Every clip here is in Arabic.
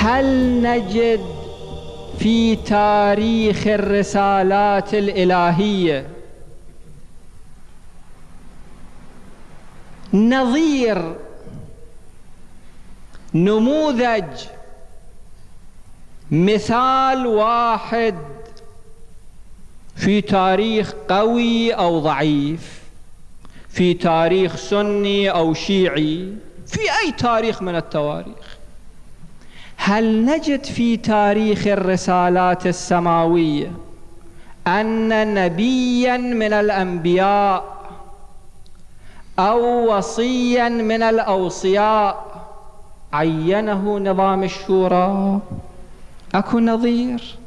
هل نجد في تاريخ الرسالات الإلهية نظير نموذج مثال واحد في تاريخ قوي أو ضعيف في تاريخ سني أو شيعي في أي تاريخ من التواريخ؟ هل نجد في تاريخ الرسالات السماوية أن نبيا من الأنبياء أو وصيا من الأوصياء؟ عينه نظام الشورى. أكو نظير.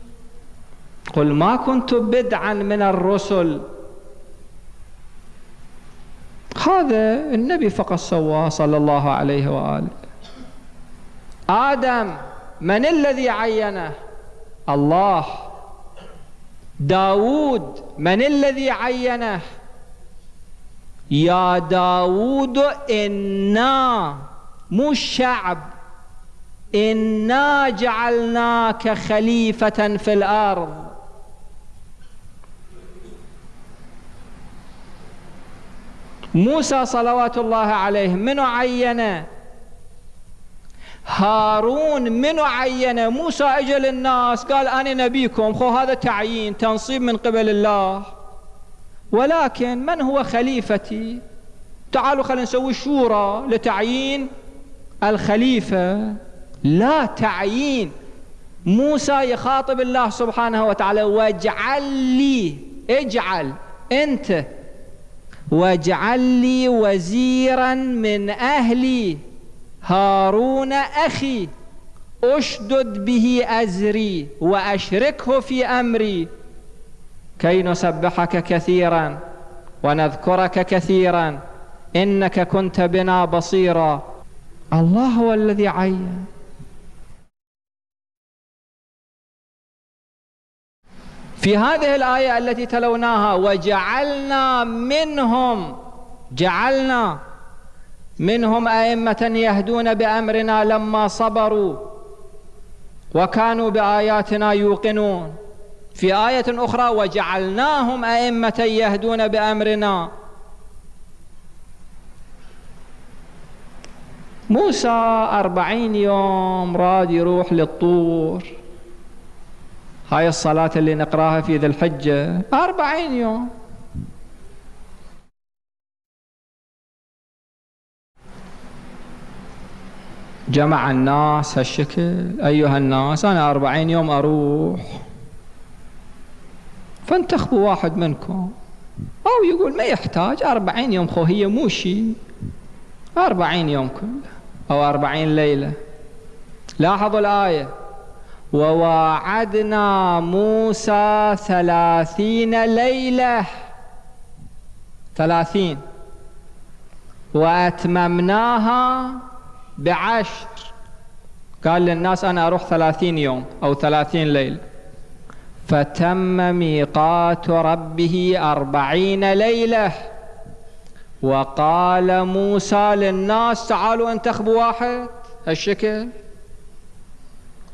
قل ما كنت بدعا من الرسل. هذا النبي فقط سواه صلى الله عليه وآله. آدم من الذي عينه؟ الله. داود من الذي عينه؟ يا داود إنا مو الشعب. إنا جعلناك خليفة في الأرض. موسى صلوات الله عليه منو عينه؟ هارون منو عينه؟ موسى أجل الناس قال أنا نبيكم. خو هذا تعيين تنصيب من قبل الله. ولكن من هو خليفتي؟ تعالوا خلينا نسوي شورى لتعيين الخليفة. لا تعيين. موسى يخاطب الله سبحانه وتعالى واجعل لي اجعل انت واجعل لي وزيرا من أهلي. هارون أخي أشدد به أزري وأشركه في أمري. كي نسبحك كثيرا ونذكرك كثيرا إنك كنت بنا بصيرا. الله هو الذي عين. في هذه الآية التي تلوناها وجعلنا منهم جعلنا منهم أئمة يهدون بأمرنا لما صبروا وكانوا بآياتنا يوقنون. في آية أخرى وجعلناهم أئمة يهدون بأمرنا. موسى أربعين يوم راد يروح للطور. هاي الصلاة اللي نقراها في ذي الحجة. أربعين يوم. جمع الناس هالشكل. أيها الناس أنا أربعين يوم أروح. فانتخبوا واحد منكم. أو يقول ما يحتاج. أربعين يوم خو هي مو شيء أربعين يوم كله. أو أربعين ليلة. لاحظوا الآية. وواعدنا موسى ثلاثين ليلة. ثلاثين. وأتممناها بعشر. قال للناس أنا أروح ثلاثين يوم أو ثلاثين ليلة. فتم ميقات ربه أربعين ليلة. وقال موسى للناس تعالوا انتخبوا واحد. هالشكل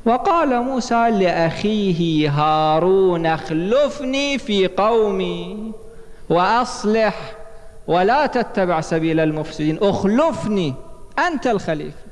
وقال موسى لأخيه هارون اخلفني في قومي وأصلح ولا تتبع سبيل المفسدين. اخلفني. أنت الخليفة.